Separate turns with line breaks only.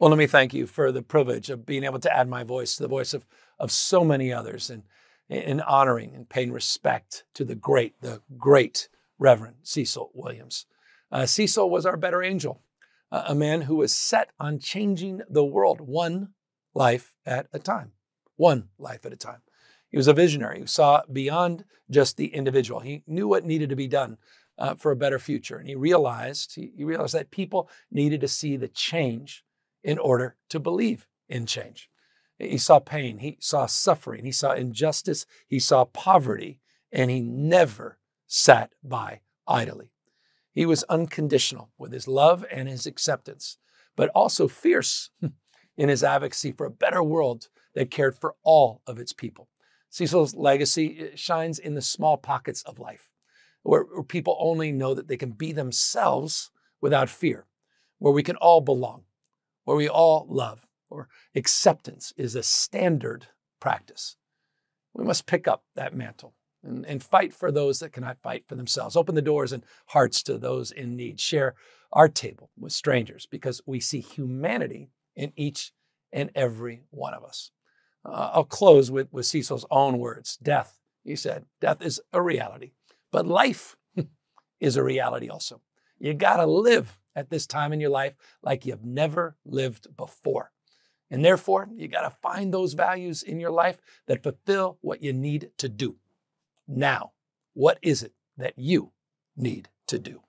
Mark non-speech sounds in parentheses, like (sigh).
Well, let me thank you for the privilege of being able to add my voice to the voice of, of so many others and in honoring and paying respect to the great, the great Reverend Cecil Williams. Uh, Cecil was our better angel, uh, a man who was set on changing the world one life at a time, one life at a time. He was a visionary who saw beyond just the individual. He knew what needed to be done uh, for a better future, and he realized he, he realized that people needed to see the change in order to believe in change. He saw pain, he saw suffering, he saw injustice, he saw poverty, and he never sat by idly. He was unconditional with his love and his acceptance, but also fierce (laughs) in his advocacy for a better world that cared for all of its people. Cecil's legacy uh, shines in the small pockets of life, where, where people only know that they can be themselves without fear, where we can all belong, where we all love, or acceptance is a standard practice. We must pick up that mantle and, and fight for those that cannot fight for themselves. Open the doors and hearts to those in need. Share our table with strangers because we see humanity in each and every one of us. Uh, I'll close with, with Cecil's own words Death, he said, death is a reality, but life (laughs) is a reality also. You got to live at this time in your life like you've never lived before. And therefore, you got to find those values in your life that fulfill what you need to do. Now, what is it that you need to do?